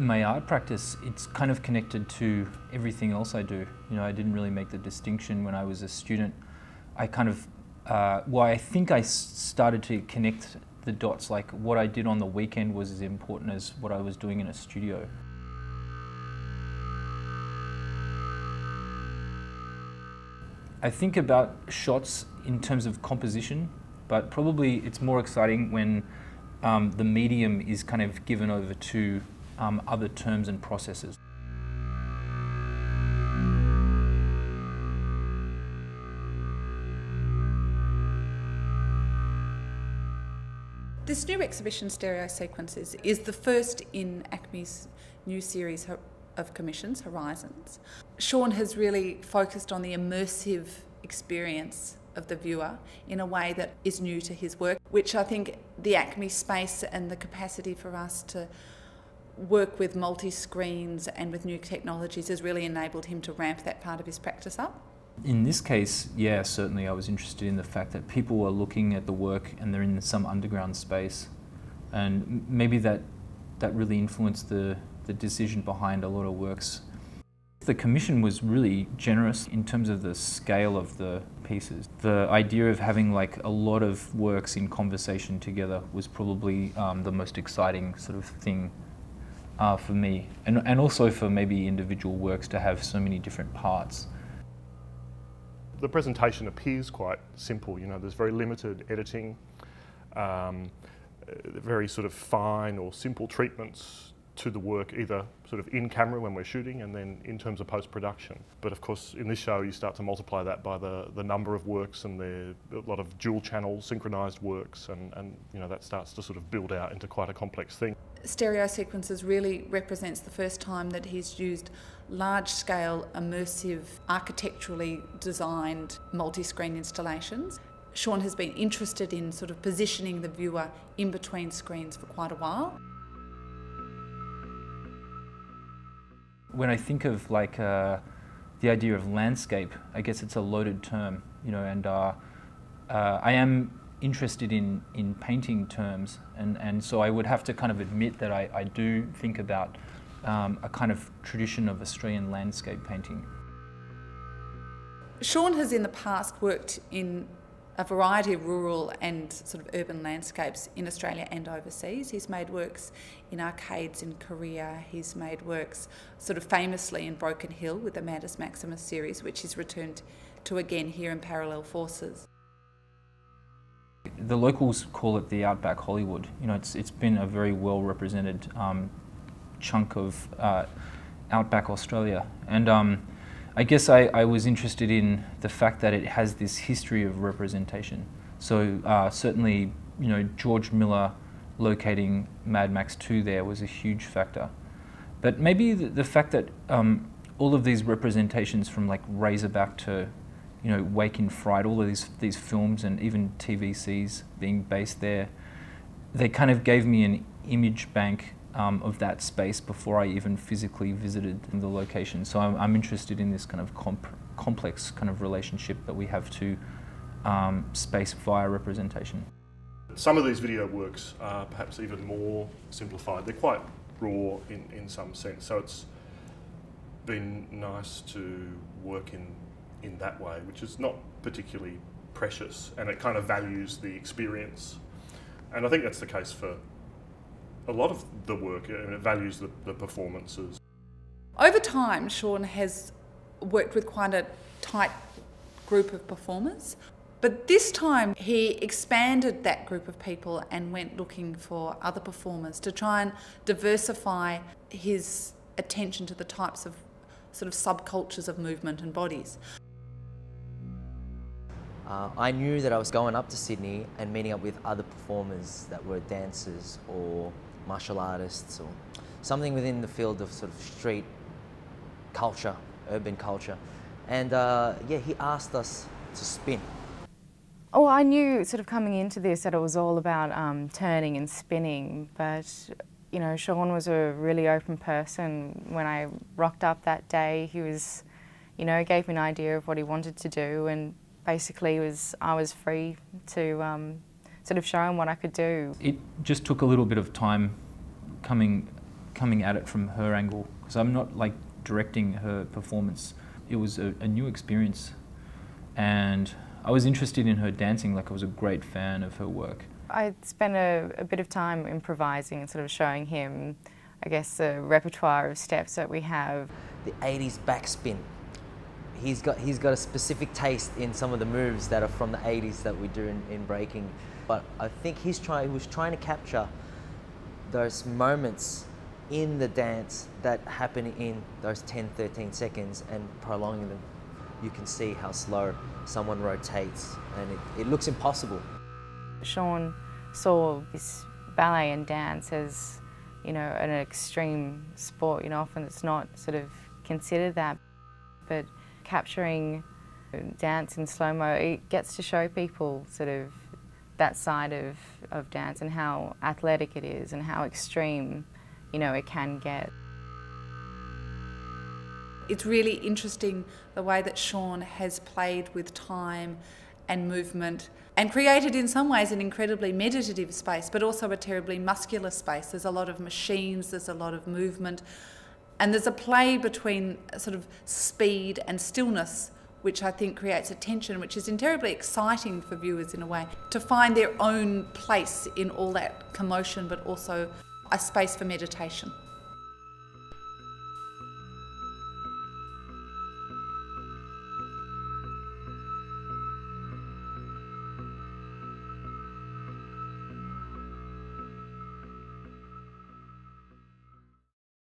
my art practice, it's kind of connected to everything else I do. You know, I didn't really make the distinction when I was a student. I kind of, uh, well, I think I started to connect the dots, like what I did on the weekend was as important as what I was doing in a studio. I think about shots in terms of composition, but probably it's more exciting when um, the medium is kind of given over to um, other terms and processes. This new exhibition, Stereo Sequences, is the first in ACMI's new series of commissions, Horizons. Shaun has really focused on the immersive experience of the viewer in a way that is new to his work, which I think the ACME space and the capacity for us to work with multi screens and with new technologies has really enabled him to ramp that part of his practice up. In this case, yeah, certainly I was interested in the fact that people are looking at the work and they're in some underground space. And maybe that, that really influenced the, the decision behind a lot of works. The commission was really generous in terms of the scale of the pieces. The idea of having like a lot of works in conversation together was probably um, the most exciting sort of thing uh, for me, and, and also for maybe individual works to have so many different parts. The presentation appears quite simple, you know, there's very limited editing, um, very sort of fine or simple treatments to the work either sort of in camera when we're shooting and then in terms of post-production. But of course in this show you start to multiply that by the, the number of works and the, a lot of dual channel synchronized works and, and you know that starts to sort of build out into quite a complex thing. Stereo Sequences really represents the first time that he's used large-scale immersive architecturally designed multi-screen installations Shaun has been interested in sort of positioning the viewer in between screens for quite a while. When I think of like uh, the idea of landscape, I guess it's a loaded term, you know, and uh, uh, I am interested in, in painting terms, and, and so I would have to kind of admit that I, I do think about um, a kind of tradition of Australian landscape painting. Shaun has in the past worked in a variety of rural and sort of urban landscapes in Australia and overseas. He's made works in arcades in Korea. He's made works sort of famously in Broken Hill with the Maddestmaximvs series, which he's returned to again here in Parallel Forces. The locals call it the Outback Hollywood. You know, it's, it's been a very well represented um, chunk of uh, Outback Australia. And um, I guess I, I, was interested in the fact that it has this history of representation. So uh, certainly, you know, George Miller locating Mad Max 2 there was a huge factor. But maybe the, the fact that um, all of these representations from like Razorback to, you know, Wake in Fright, all of these, these films and even TVCs being based there, they kind of gave me an image bank um, of that space before I even physically visited the location. So I'm, I'm interested in this kind of comp complex kind of relationship that we have to um, space via representation. Some of these video works are perhaps even more simplified. They're quite raw in, in some sense. So it's been nice to work in, in that way, which is not particularly precious and it kind of values the experience. And I think that's the case for a lot of the work and it values the, the performances. Over time, Shaun has worked with quite a tight group of performers. But this time he expanded that group of people and went looking for other performers to try and diversify his attention to the types of sort of subcultures of movement and bodies. Uh, I knew that I was going up to Sydney and meeting up with other performers that were dancers or martial artists or something within the field of sort of street culture, urban culture. And uh, yeah, he asked us to spin. Oh, I knew sort of coming into this that it was all about um, turning and spinning, but you know, Shaun was a really open person. When I rocked up that day, he was, you know, gave me an idea of what he wanted to do, and basically was I was free to um, sort of show him what I could do. It just took a little bit of time coming coming at it from her angle because I'm not like directing her performance. It was a, a new experience, and I was interested in her dancing. Like I was a great fan of her work. I spent a, a, bit of time improvising and sort of showing him, I guess, the repertoire of steps that we have. The 80s backspin. He's got, he's got a specific taste in some of the moves that are from the 80s that we do in, in breaking. But I think he's try, he was trying to capture those moments in the dance that happen in those 10, 13 seconds and prolonging them. You can see how slow someone rotates and it, it looks impossible. Shaun saw this ballet and dance as, you know, an extreme sport. You know, often it's not sort of considered that, but capturing dance in slow-mo, it gets to show people sort of that side of, of dance and how athletic it is and how extreme, you know, it can get. It's really interesting the way that Shaun has played with time and movement and created in some ways an incredibly meditative space but also a terribly muscular space. There's a lot of machines, there's a lot of movement and there's a play between uh, sort of speed and stillness which I think creates a tension which is terribly exciting for viewers in a way to find their own place in all that commotion but also a space for meditation.